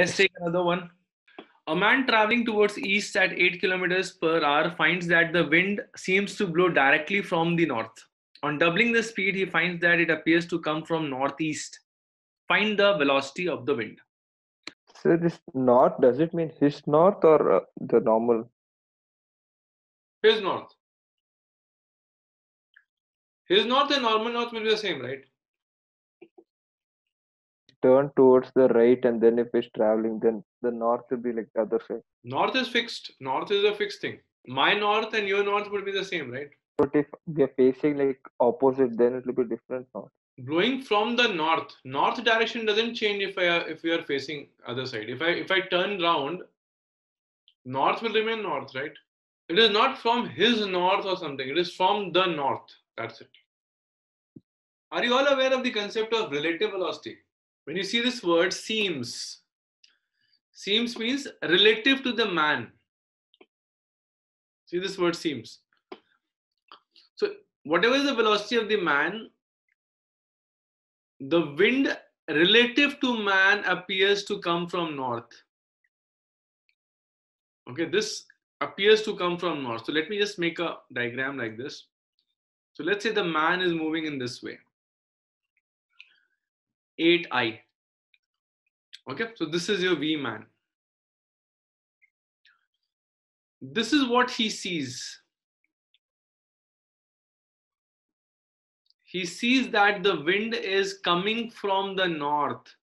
Let's take another one. A man traveling towards east at 8 kilometers per hour finds that the wind seems to blow directly from the north. On doubling the speed, he finds that it appears to come from northeast. Find the velocity of the wind. So this north, does it mean his north or uh, the normal? His north. His north and normal north will be the same, right? Turn towards the right and then if it's traveling, then the north will be like the other side. North is fixed. North is a fixed thing. My north and your north would be the same, right? But if we are facing like opposite, then it will be different north. Blowing from the north. North direction doesn't change if I if we are facing other side. If I if I turn round, north will remain north, right? It is not from his north or something. It is from the north. That's it. Are you all aware of the concept of relative velocity? When you see this word seems, seems means relative to the man. See this word seems. So whatever is the velocity of the man, the wind relative to man appears to come from north. Okay, this appears to come from north. So let me just make a diagram like this. So let's say the man is moving in this way. 8i. Okay, so this is your V man. This is what he sees. He sees that the wind is coming from the north.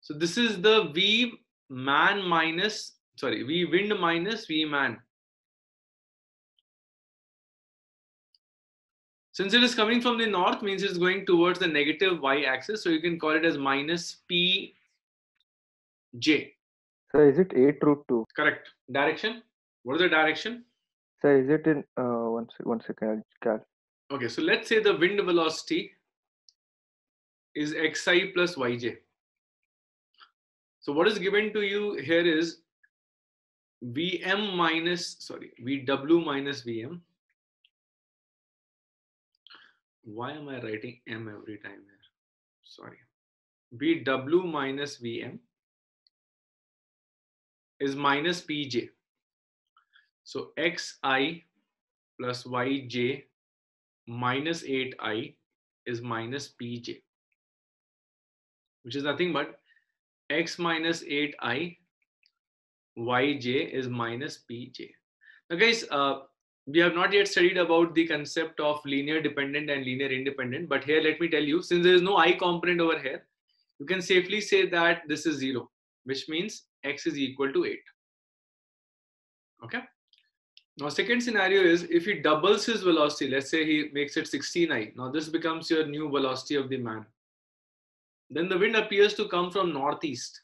So this is the V man minus, sorry, V wind minus V man. Since it is coming from the north, means it's going towards the negative y-axis. So you can call it as minus pj. So is it 8 root 2? Correct. Direction? What is the direction? So is it in, uh, one, one second, I'll cal- Okay, so let's say the wind velocity is xi plus yj. So what is given to you here is vm minus, sorry, vw minus vm. Why am I writing m every time here? Sorry. vw minus vm is minus pj. So xi plus yj minus 8i is minus pj, which is nothing but x minus 8i yj is minus pj. Now guys, uh, we have not yet studied about the concept of linear dependent and linear independent, but here let me tell you, since there is no i component over here, you can safely say that this is 0, which means x is equal to 8. Okay. Now, second scenario is if he doubles his velocity, let's say he makes it 16i. Now, this becomes your new velocity of the man. Then the wind appears to come from northeast.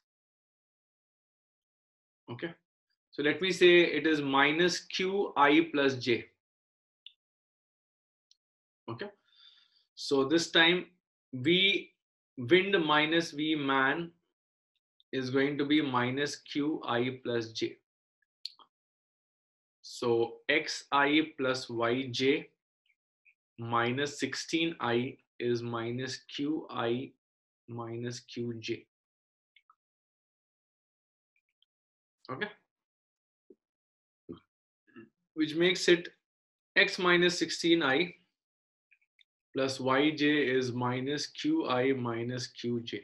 Okay. So let me say it is minus qi plus j. Okay. So this time v wind minus v man is going to be minus qi plus j. So xi plus yj minus 16i is minus qi minus qj. Okay. Which makes it x minus 16i plus yj is minus qi minus qj.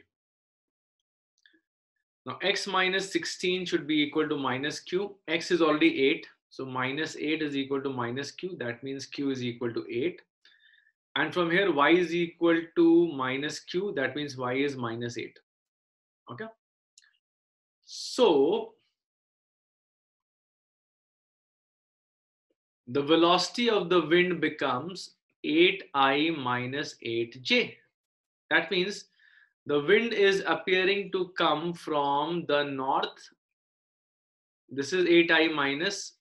Now x minus 16 should be equal to minus q. x is already 8. So minus 8 is equal to minus q. That means q is equal to 8. And from here, y is equal to minus q. That means y is minus 8. Okay. So the velocity of the wind becomes 8i minus 8j. That means the wind is appearing to come from the north. This is 8i minus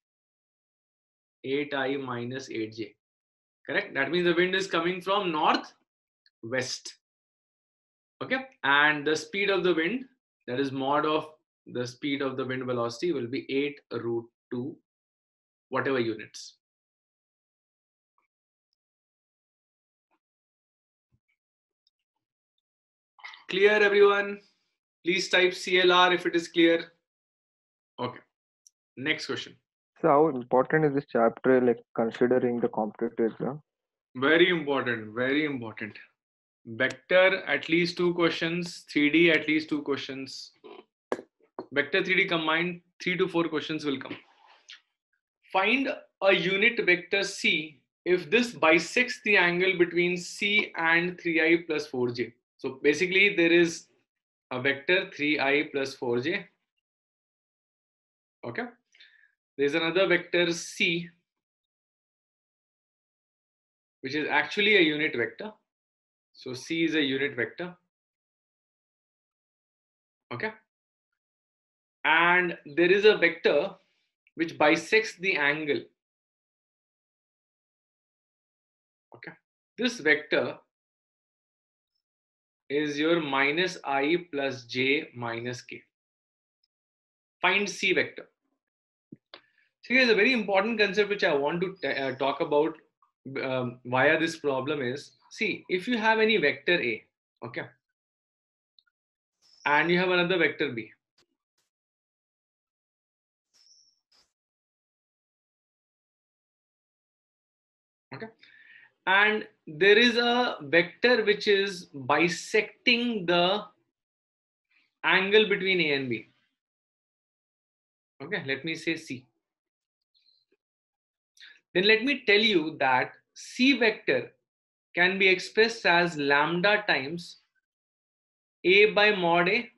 8i minus 8j. Correct? That means the wind is coming from north west. Okay. And the speed of the wind, that is mod of the speed of the wind velocity, will be 8 root 2, whatever units. Clear, everyone? Please type CLR if it is clear. Okay. Next question. So how important is this chapter like considering the competitive exam? Very important. Very important. Vector at least two questions. 3D at least two questions. Vector 3D combined three to four questions will come. Find a unit vector C if this bisects the angle between C and 3i plus 4j. So basically there is a vector 3i plus 4j. Okay. There's another vector C, which is actually a unit vector. So C is a unit vector. Okay. And there is a vector which bisects the angle. Okay. This vector is your minus i plus j minus k. Find C vector. So here's a very important concept which I want to uh, talk about um, via this problem is, see, if you have any vector A, okay, and you have another vector B, okay, and there is a vector which is bisecting the angle between A and B. Okay, let me say C. Then let me tell you that C vector can be expressed as lambda times A by mod A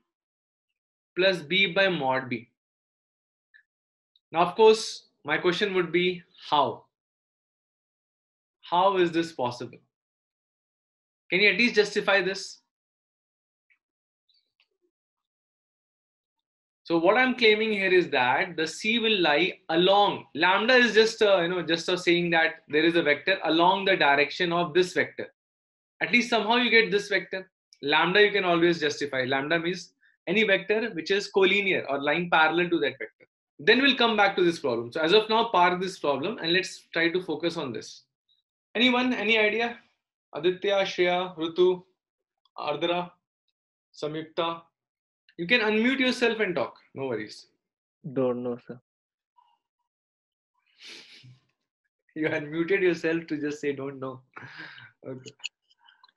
plus B by mod B. Now, of course, my question would be how? How is this possible? Can you at least justify this? So what I'm claiming here is that the C will lie along. Lambda is just a, you know just a saying that there is a vector along the direction of this vector. At least somehow you get this vector. Lambda you can always justify. Lambda means any vector which is collinear or lying parallel to that vector. Then we'll come back to this problem. So as of now, park this problem and let's try to focus on this. Anyone? Any idea? Aditya, Shreya, Rutu, Ardra, Samyukta. You can unmute yourself and talk. No worries. Don't know, sir. You unmuted yourself to just say don't know. Okay.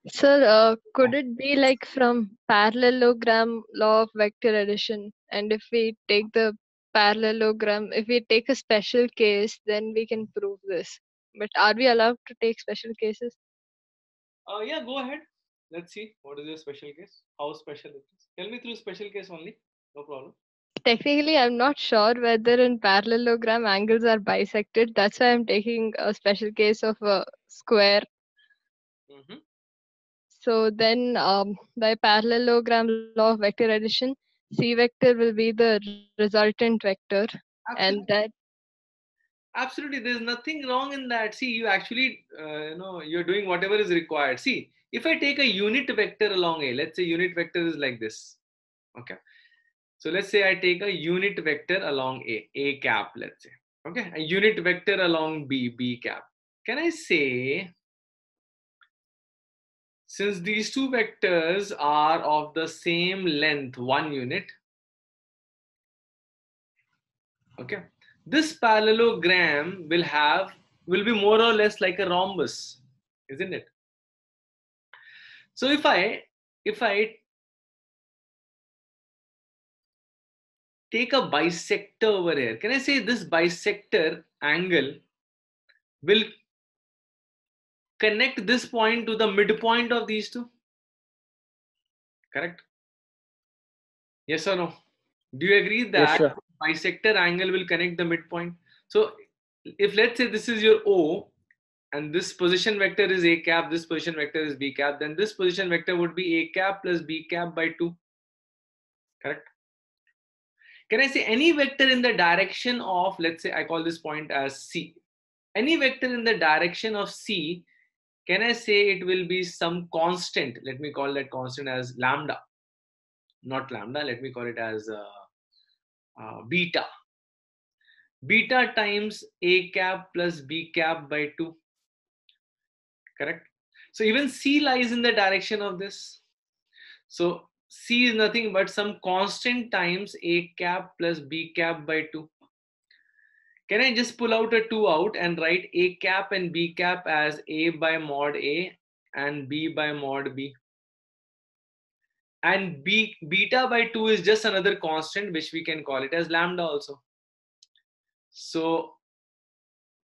Sir, uh, could it be like from parallelogram law of vector addition? And if we take the parallelogram, if we take a special case, then we can prove this. But are we allowed to take special cases? Uh, yeah, go ahead. Let's see what is your special case. How special it is. Tell me through special case only. No problem. Technically, I'm not sure whether in parallelogram angles are bisected. That's why I'm taking a special case of a square. hmm So then, um, by parallelogram law of vector addition, C vector will be the resultant vector, and that absolutely there's nothing wrong in that. See you actually uh, you know you're doing whatever is required. See if i take a unit vector along a let's say unit vector is like this okay? So let's say i take a unit vector along a a cap let's say okay? A unit vector along b b cap. Can i say since these two vectors are of the same length one unit okay this parallelogram will have will be more or less like a rhombus isn't it? So if i if i take a bisector over here can i say this bisector angle will connect this point to the midpoint of these two? Correct? Yes or no? Do you agree that Yes. Bisector angle will connect the midpoint. So if let's say this is your O and this position vector is A cap, this position vector is B cap, then this position vector would be A cap plus B cap by 2. Correct? Can I say any vector in the direction of, let's say I call this point as C. Any vector in the direction of C, can I say it will be some constant? Let me call that constant as lambda. Not lambda, let me call it as uh, uh, beta. Beta times a cap plus b cap by 2. Correct? So even C lies in the direction of this. So c is nothing but some constant times a cap plus b cap by 2 can i just pull out a 2 out and write a cap and b cap as a by mod a and b by mod b and b beta by 2 is just another constant which we can call it as lambda also. So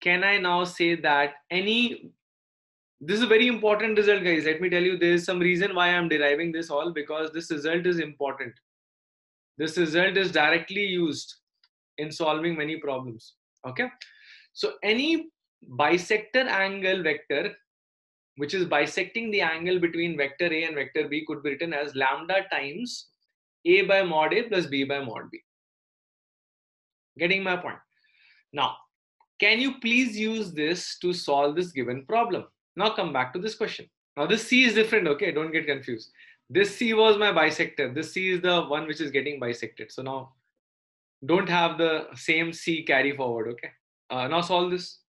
can i now say that any this is a very important result guys. Let me tell you there is some reason why i'm deriving this all because this result is important. This result is directly used in solving many problems. Okay? So any bisector angle vector which is bisecting the angle between vector A and vector B could be written as lambda times A by mod A plus B by mod B. Getting my point? Now, can you please use this to solve this given problem? Now come back to this question. Now this C is different, okay? Don't get confused. This C was my bisector. This C is the one which is getting bisected. So now don't have the same C carry forward, okay? Uh, now solve this.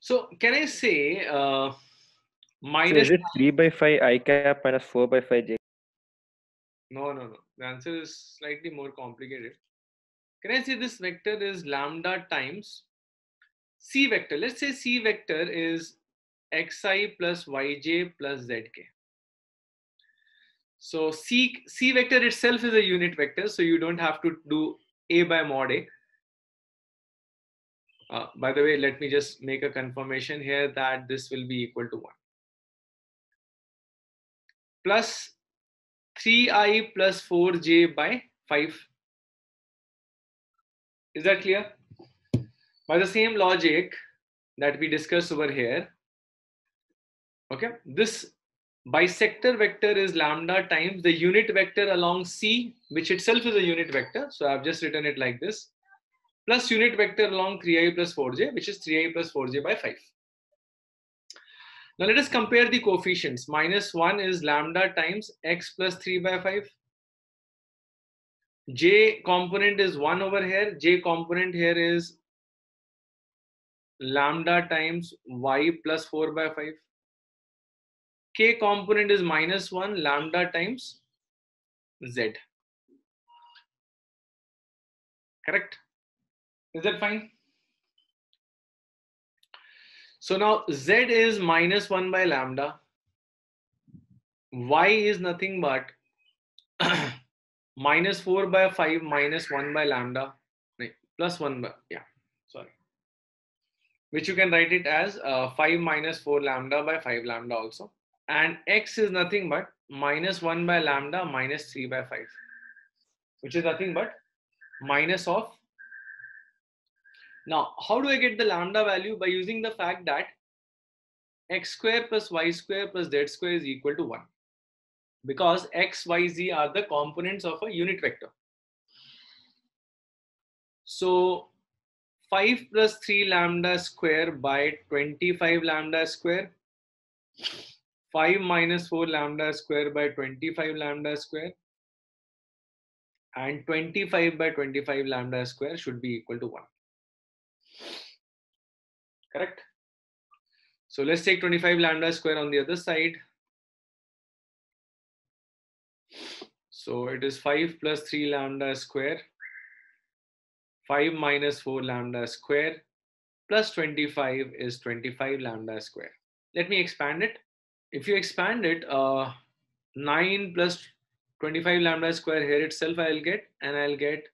So can I say uh, So is it 3 by 5 i cap minus 4 by 5 j? No, no, no. The answer is slightly more complicated. Can I say this vector is lambda times c vector? Let's say c vector is xi plus yj plus zk. So c c vector itself is a unit vector, so you don't have to do a by mod a. Uh, by the way, let me just make a confirmation here that this will be equal to 1. Plus 3i plus 4j by 5. Is that clear? By the same logic that we discussed over here, okay, this bisector vector is lambda times the unit vector along C, which itself is a unit vector. So I've just written it like this, plus unit vector along 3i plus 4j, which is 3i plus 4j by 5. Now let us compare the coefficients. Minus 1 is lambda times x plus 3 by 5. J component is 1 over here. J component here is lambda times y plus 4 by 5. K component is minus 1 lambda times z. Correct? Is that fine? So now z is minus 1 by lambda. Y is nothing but minus 4 by 5 minus 1 by lambda. Plus 1 by, yeah, sorry. Which you can write it as uh, 5 minus 4 lambda by 5 lambda also. And x is nothing but minus 1 by lambda minus 3 by 5. Which is nothing but minus of now, how do I get the lambda value? By using the fact that x square plus y square plus z square is equal to 1. Because x, y, z are the components of a unit vector. So 5 plus 3 lambda square by 25 lambda square. 5 minus 4 lambda square by 25 lambda square. And 25 by 25 lambda square should be equal to 1 correct. So let's take 25 lambda square on the other side. So it is 5 plus 3 lambda square. 5 minus 4 lambda square plus 25 is 25 lambda square. Let me expand it. If you expand it uh, 9 plus 25 lambda square here itself i'll get and i'll get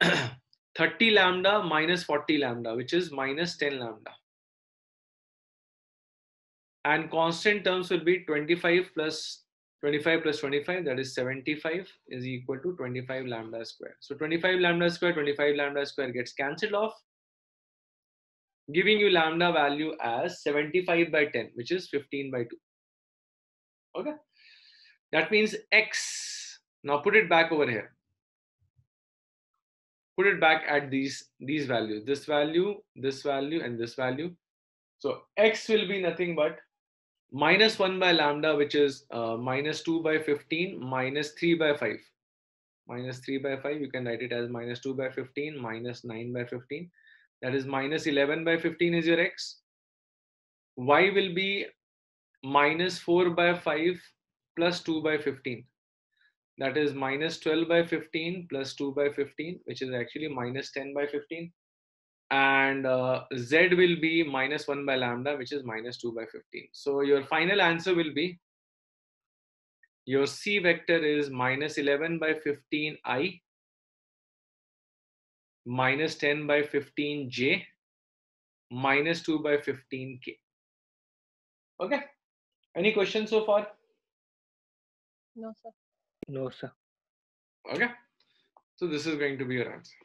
30 lambda minus 40 lambda, which is minus 10 lambda. And constant terms will be 25 plus 25 plus 25, that is 75 is equal to 25 lambda square. So 25 lambda square, 25 lambda square gets cancelled off, giving you lambda value as 75 by 10, which is 15 by 2. Okay. That means x. Now put it back over here put it back at these these values this value this value and this value. So x will be nothing but minus 1 by lambda which is uh, minus 2 by 15 minus 3 by 5 minus 3 by 5 you can write it as minus 2 by 15 minus 9 by 15 that is minus 11 by 15 is your x. Y will be minus 4 by 5 plus 2 by 15 that is minus 12 by 15 plus 2 by 15 which is actually minus 10 by 15 and uh, z will be minus 1 by lambda which is minus 2 by 15 so your final answer will be your c vector is minus 11 by 15 i minus 10 by 15 j minus 2 by 15 k. Okay? Any questions so far? No, sir. No, sir. okay so this is going to be your answer